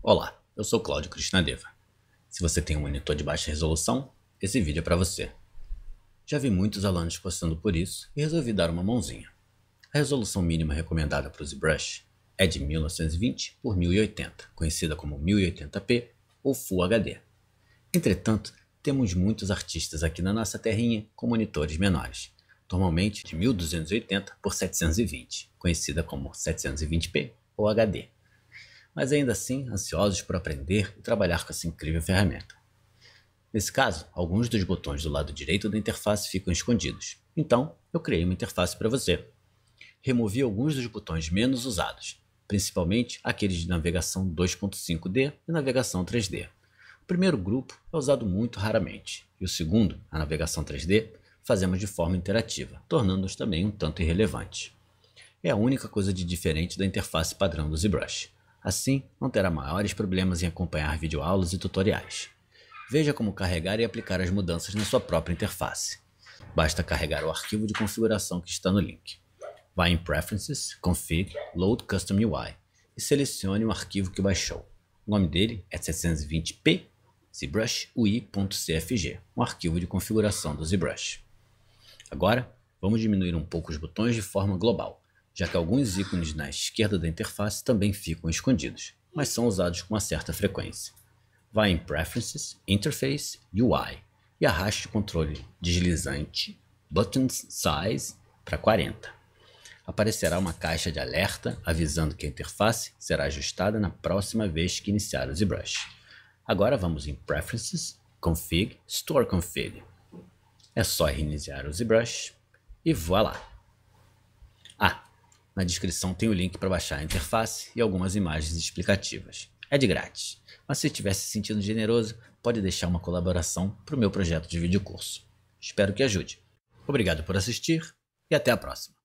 Olá, eu sou Cláudio Krishnadeva. Se você tem um monitor de baixa resolução, esse vídeo é para você. Já vi muitos alunos postando por isso e resolvi dar uma mãozinha. A resolução mínima recomendada para o ZBrush é de 1920 por 1080, conhecida como 1080p ou Full HD. Entretanto, temos muitos artistas aqui na nossa terrinha com monitores menores, normalmente de 1280 por 720, conhecida como 720p ou HD mas ainda assim ansiosos por aprender e trabalhar com essa incrível ferramenta. Nesse caso, alguns dos botões do lado direito da interface ficam escondidos, então eu criei uma interface para você. Removi alguns dos botões menos usados, principalmente aqueles de navegação 2.5D e navegação 3D. O primeiro grupo é usado muito raramente, e o segundo, a navegação 3D, fazemos de forma interativa, tornando-os também um tanto irrelevantes. É a única coisa de diferente da interface padrão do ZBrush. Assim, não terá maiores problemas em acompanhar videoaulas e tutoriais. Veja como carregar e aplicar as mudanças na sua própria interface. Basta carregar o arquivo de configuração que está no link. Vá em Preferences, Config, Load Custom UI e selecione o arquivo que baixou. O nome dele é 720p ZBrush UI.cfg, um arquivo de configuração do ZBrush. Agora, vamos diminuir um pouco os botões de forma global já que alguns ícones na esquerda da interface também ficam escondidos, mas são usados com uma certa frequência. Vá em Preferences, Interface, UI e arraste o controle deslizante Buttons Size para 40. Aparecerá uma caixa de alerta avisando que a interface será ajustada na próxima vez que iniciar o ZBrush. Agora vamos em Preferences, Config, Store Config. É só reiniciar o ZBrush e voilá! Ah, na descrição tem o link para baixar a interface e algumas imagens explicativas. É de grátis, mas se tiver se sentindo generoso, pode deixar uma colaboração para o meu projeto de vídeo curso. Espero que ajude. Obrigado por assistir e até a próxima.